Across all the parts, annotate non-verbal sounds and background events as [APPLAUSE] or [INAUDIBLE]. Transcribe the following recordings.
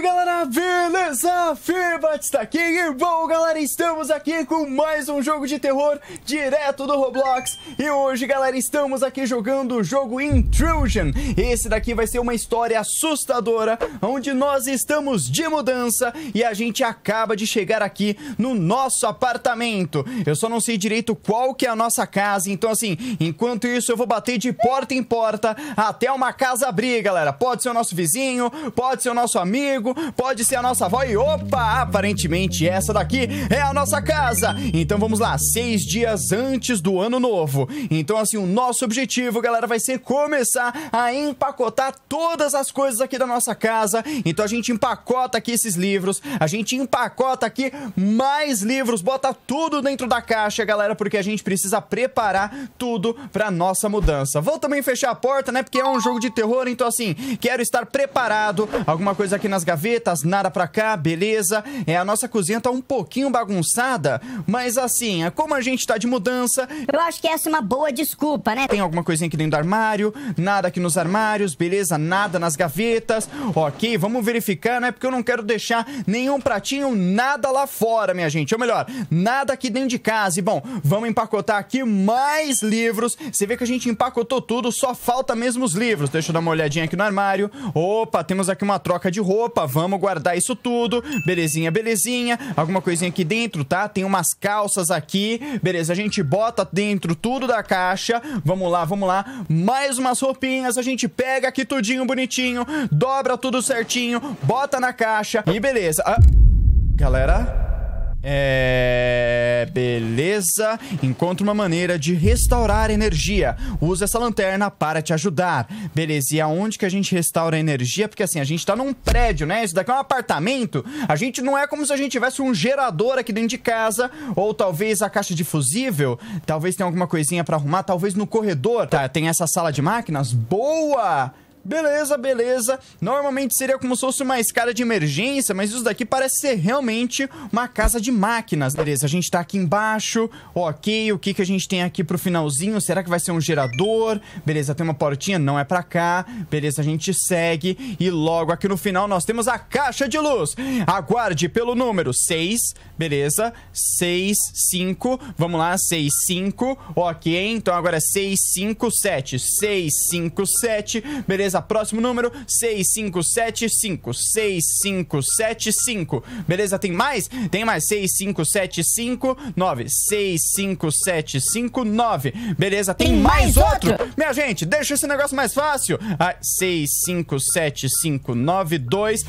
aí galera, beleza? Firbat está aqui. E bom galera, estamos aqui com mais um jogo de terror direto do Roblox. E hoje galera, estamos aqui jogando o jogo Intrusion. Esse daqui vai ser uma história assustadora Onde nós estamos de mudança e a gente acaba de chegar aqui no nosso apartamento. Eu só não sei direito qual que é a nossa casa Então assim, enquanto isso eu vou bater de porta em porta até uma casa abrir galera. Pode ser o nosso vizinho, pode ser o nosso amigo, pode ser a nossa avó e opa, aparentemente essa daqui é a nossa casa. Então vamos lá, seis dias antes do ano novo. Então assim, o nosso objetivo, galera, vai ser começar a empacotar todas as coisas aqui da nossa casa. Então a gente empacota aqui esses livros, a gente empacota aqui mais livros, bota tudo dentro da caixa, galera, porque a gente precisa preparar tudo para nossa mudança. Vou também fechar a porta, né, porque é um jogo de terror, então assim, quero estar preparado. Alguma coisa aqui nas gavetas, nada pra cá, beleza. É, a nossa cozinha tá um pouquinho bagunçada, mas assim, é como a gente tá de mudança... Eu acho que essa é uma boa desculpa, né? Tem alguma coisinha aqui dentro do armário, nada aqui nos armários, beleza, nada nas gavetas. Ok, vamos verificar, né, porque eu não quero deixar nenhum pratinho, nada lá fora, minha gente. Ou melhor, nada aqui dentro de casa. E bom, vamos empacotar aqui mais livros. Você vê que a gente empacotou tudo, só falta mesmo os livros. Deixa eu dar uma olhadinha aqui no armário. Opa, temos aqui uma troca de roupa, vamos guardar isso tudo. Belezinha, belezinha. Alguma coisinha aqui dentro, tá? Tem umas calças aqui. Beleza, a gente bota dentro tudo da caixa. Vamos lá, vamos lá. Mais umas roupinhas, a gente pega aqui tudinho bonitinho, dobra tudo certinho, bota na caixa e beleza. Ah, galera, é. Beleza. Encontre uma maneira de restaurar energia. Use essa lanterna para te ajudar. Beleza. E aonde que a gente restaura energia? Porque assim, a gente tá num prédio, né? Isso daqui é um apartamento. A gente não é como se a gente tivesse um gerador aqui dentro de casa. Ou talvez a caixa de fusível. Talvez tenha alguma coisinha para arrumar. Talvez no corredor. Tá, tem essa sala de máquinas. Boa! Beleza, beleza. Normalmente seria como se fosse uma escada de emergência, mas isso daqui parece ser realmente uma casa de máquinas. Beleza, a gente tá aqui embaixo. Ok, o que, que a gente tem aqui pro finalzinho? Será que vai ser um gerador? Beleza, tem uma portinha? Não é pra cá. Beleza, a gente segue. E logo aqui no final nós temos a caixa de luz. Aguarde pelo número 6. Beleza, 6, 5. Vamos lá, 6, 5. Ok, então agora é 6, 5, 7. 6, 5, 7. Beleza. Beleza, próximo número, 6575. 6575. Beleza, tem mais? Tem mais, 65759. 65759. Beleza, tem, Tem mais, mais outro? outro? Minha gente, deixa esse negócio mais fácil. Ah, 657592.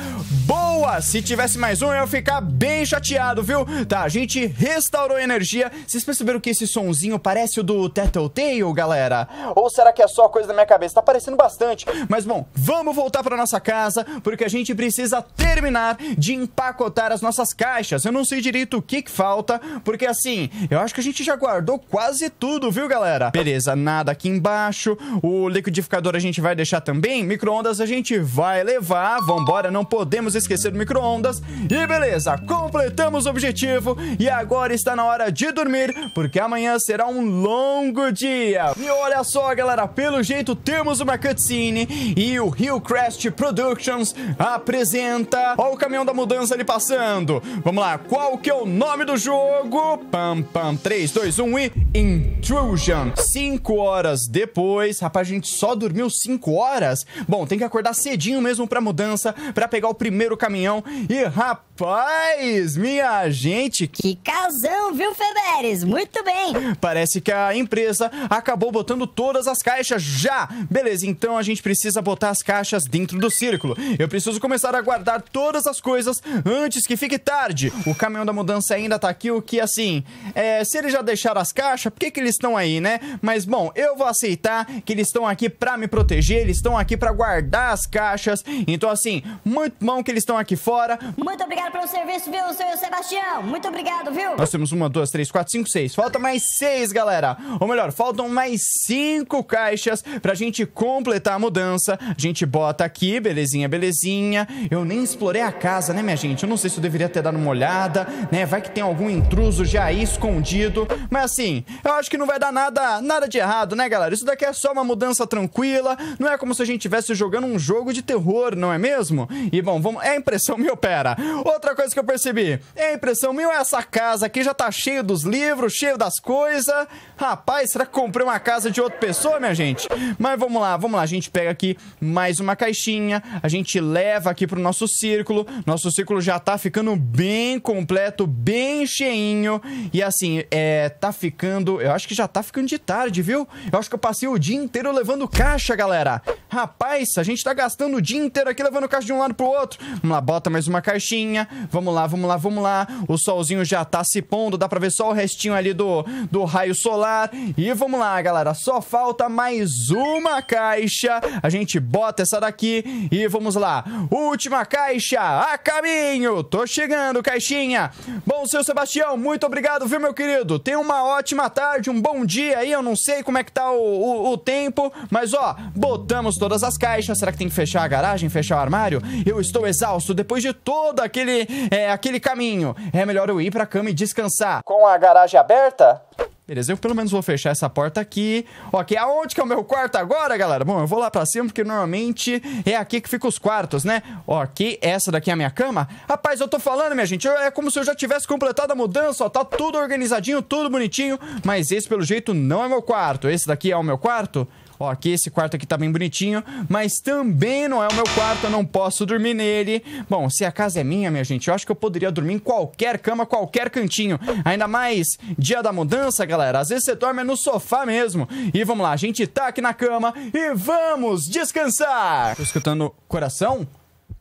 Boa! Se tivesse mais um, eu ia ficar bem chateado, viu? Tá, a gente restaurou a energia. Vocês perceberam que esse sonzinho parece o do Tattletale, galera? Ou será que é só coisa da minha cabeça? Tá parecendo bastante. Mas bom, vamos voltar para nossa casa, porque a gente precisa terminar de empacotar as nossas caixas. Eu não sei direito o que, que falta, porque assim, eu acho que a gente já guardou quase tudo, viu, galera? Beleza, nada aqui embaixo. O liquidificador a gente vai deixar também. Micro-ondas a gente vai levar. Vambora, não podemos esquecer do micro-ondas. E beleza, completamos o objetivo. E agora está na hora de dormir, porque amanhã será um longo dia. E olha só, galera, pelo jeito temos uma cutscene e o Hillcrest Productions apresenta. Olha o caminhão da mudança ali passando. Vamos lá, qual que é o nome do jogo? Pam, pam, 3, 2, 1 e Intrusion. 5 horas depois. Rapaz, a gente só dormiu 5 horas? Bom, tem que acordar cedinho mesmo pra mudança, pra pegar o primeiro caminhão. E rapaz, minha gente, Que casão, viu, Feberes? Muito bem. Parece que a empresa acabou botando todas as caixas já. Beleza, então a gente precisa botar as caixas dentro do círculo. Eu preciso começar a guardar todas as coisas antes que fique tarde. O caminhão da mudança ainda tá aqui, o que assim, é, se eles já deixaram as caixas, por que que eles estão aí, né? Mas bom, eu vou aceitar que eles estão aqui pra me proteger, eles estão aqui pra guardar as caixas. Então assim, muito bom que eles estão aqui fora. Muito obrigado pelo serviço, viu, seu Sebastião? Muito obrigado, viu? Nós temos uma, duas, três, quatro, cinco, seis. Falta mais seis, galera. Ou melhor, faltam mais cinco caixas pra gente completar a mudança. Mudança. A gente bota aqui, belezinha, belezinha. Eu nem explorei a casa, né, minha gente? Eu não sei se eu deveria ter dado uma olhada, né? Vai que tem algum intruso já aí escondido. Mas assim, eu acho que não vai dar nada, nada de errado, né, galera? Isso daqui é só uma mudança tranquila. Não é como se a gente estivesse jogando um jogo de terror, não é mesmo? E bom, vamos. É impressão minha, pera. Outra coisa que eu percebi. É impressão minha, essa casa aqui já tá cheio dos livros, cheio das coisas. Rapaz, será que comprei uma casa de outra pessoa, minha gente? Mas vamos lá, vamos lá. A gente pega aqui mais uma caixinha, a gente leva aqui pro nosso círculo. Nosso círculo já tá ficando bem completo, bem cheinho. E assim, é, tá ficando. Eu acho que já tá ficando de tarde, viu? Eu acho que eu passei o dia inteiro levando caixa, galera. Rapaz, a gente tá gastando o dia inteiro aqui levando caixa de um lado pro outro. Vamos lá, bota mais uma caixinha. Vamos lá, vamos lá, vamos lá. O solzinho já tá se pondo, dá pra ver só o restinho ali do, do raio solar. E vamos lá, galera. Só falta mais uma caixa. A gente bota essa daqui e vamos lá. Última caixa, a caminho. Tô chegando, caixinha. Bom, seu Sebastião, muito obrigado, viu, meu querido? Tenha uma ótima tarde, um bom dia aí. Eu não sei como é que tá o, o, o tempo, mas ó, botamos todas as caixas. Será que tem que fechar a garagem, fechar o armário? Eu estou exausto depois de todo aquele, é, aquele caminho. É melhor eu ir pra cama e descansar. Com a garagem aberta? Beleza, eu pelo menos vou fechar essa porta aqui. Ok, aonde que é o meu quarto agora, galera? Bom, eu vou lá pra cima porque normalmente é aqui que ficam os quartos, né? Ok, essa daqui é a minha cama. Rapaz, eu tô falando, minha gente, é como se eu já tivesse completado a mudança, ó. Tá tudo organizadinho, tudo bonitinho. Mas esse, pelo jeito, não é meu quarto. Esse daqui é o meu quarto? Ó, aqui esse quarto aqui tá bem bonitinho, mas também não é o meu quarto, eu não posso dormir nele. Bom, se a casa é minha, minha gente, eu acho que eu poderia dormir em qualquer cama, qualquer cantinho. Ainda mais dia da mudança, galera. Às vezes você dorme no sofá mesmo. E vamos lá, a gente tá aqui na cama e vamos descansar. Tô escutando coração?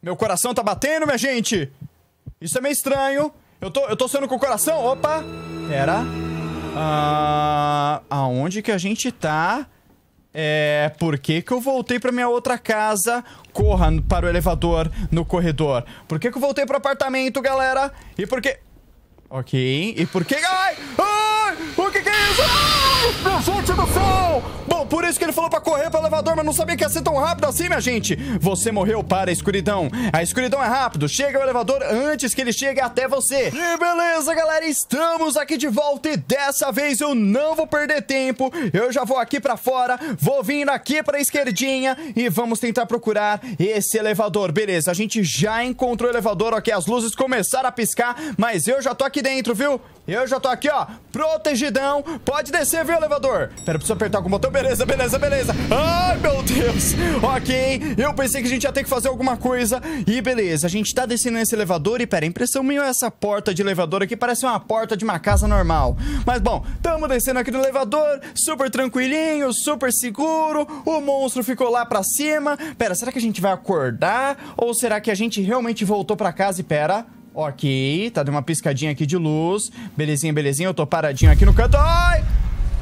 Meu coração tá batendo, minha gente. Isso é meio estranho. Eu tô, eu tô sendo com o coração. Opa! Pera. Ah, aonde que a gente tá? É, por que, que eu voltei pra minha outra casa? Corra para o elevador no corredor. Por que, que eu voltei pro apartamento, galera? E por que... Ok, e por que... Ai! Ai! O que que é isso? Ai! Meu gente do céu! Bom, por isso que ele falou pra correr pro elevador, mas não sabia que ia ser tão rápido assim, minha gente. Você morreu para a escuridão. A escuridão é rápido. Chega o elevador antes que ele chegue até você. E beleza, galera. Estamos aqui de volta e dessa vez eu não vou perder tempo. Eu já vou aqui pra fora, vou vir aqui pra esquerdinha e vamos tentar procurar esse elevador. Beleza, a gente já encontrou o elevador, ok? As luzes começaram a piscar, mas eu já tô aqui dentro, viu? Eu já tô aqui, ó, protegidão. Pode descer, viu, elevador? Pera, preciso apertar algum botão. Beleza, beleza, beleza. Ai, meu Deus. Ok, eu pensei que a gente ia ter que fazer alguma coisa. E beleza, a gente tá descendo nesse elevador. E pera, impressão minha é essa porta de elevador aqui parece uma porta de uma casa normal. Mas bom, tamo descendo aqui no elevador, super tranquilinho, super seguro. O monstro ficou lá pra cima. Pera, será que a gente vai acordar? Ou será que a gente realmente voltou pra casa e pera... Ok, tá dando uma piscadinha aqui de luz. Belezinha, belezinha. Eu tô paradinho aqui no canto. Ai!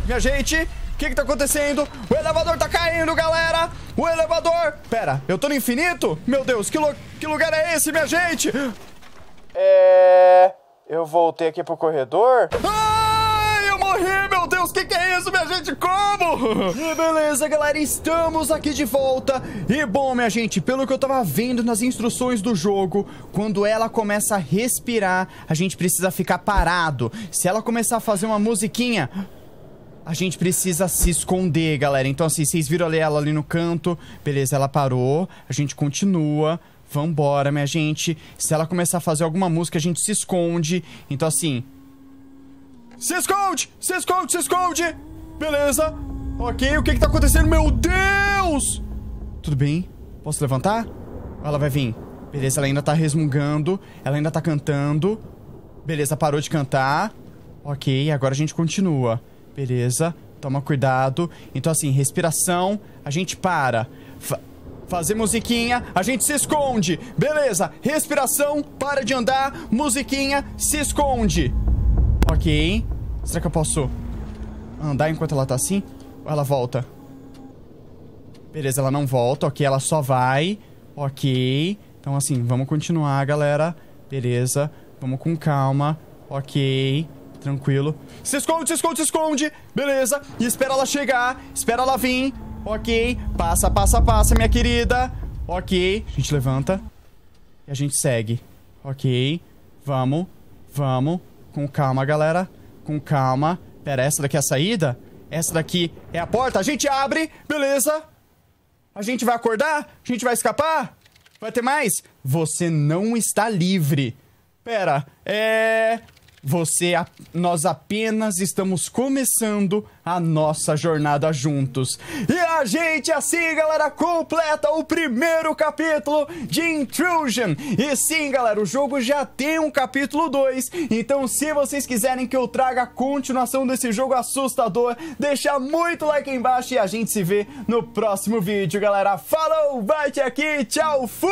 Minha gente, o que que tá acontecendo? O elevador tá caindo, galera! O elevador... Pera, eu tô no infinito? Meu Deus, que, que lugar é esse, minha gente? É... Eu voltei aqui pro corredor? Ai, eu morri, meu Deus! Que que é isso, minha gente? Como? E [LAUGHS] beleza, galera, estamos aqui de volta. E bom, minha gente, pelo que eu tava vendo nas instruções do jogo, quando ela começa a respirar, a gente precisa ficar parado. Se ela começar a fazer uma musiquinha... A gente precisa se esconder, galera. Então, assim, vocês viram ela ali no canto. Beleza, ela parou. A gente continua. Vambora, minha gente. Se ela começar a fazer alguma música, a gente se esconde. Então, assim... Se esconde! Se esconde, se esconde! Beleza. Ok, o que que tá acontecendo? Meu Deus! Tudo bem? Posso levantar? Ela vai vir. Beleza, ela ainda tá resmungando. Ela ainda tá cantando. Beleza, parou de cantar. Ok, agora a gente continua. Beleza, toma cuidado. Então, assim, respiração, a gente para. Fa fazer musiquinha, a gente se esconde. Beleza, respiração, para de andar, musiquinha, se esconde. Ok. Será que eu posso andar enquanto ela tá assim? Ou ela volta? Beleza, ela não volta. Ok, ela só vai. Ok. Então, assim, vamos continuar, galera. Beleza. Vamos com calma. Ok. Tranquilo. Se esconde, se esconde, se esconde. Beleza. E espera ela chegar. Espera ela vir. Ok, passa, passa, passa, minha querida. Ok, a gente levanta e a gente segue. Ok, vamos, vamos. Com calma, galera. Com calma. Pera, essa daqui é a saída? Essa daqui é a porta. A gente abre, beleza. A gente vai acordar? A gente vai escapar? Vai ter mais? Você não está livre. Pera, é. Você, a- nós apenas estamos começando a nossa jornada juntos. E a gente assim, galera, completa o primeiro capítulo de Intrusion. E sim, galera, o jogo já tem um capítulo 2. Então, se vocês quiserem que eu traga a continuação desse jogo assustador, deixa muito like aí embaixo e a gente se vê no próximo vídeo, galera. Falou, bate aqui, tchau, fui!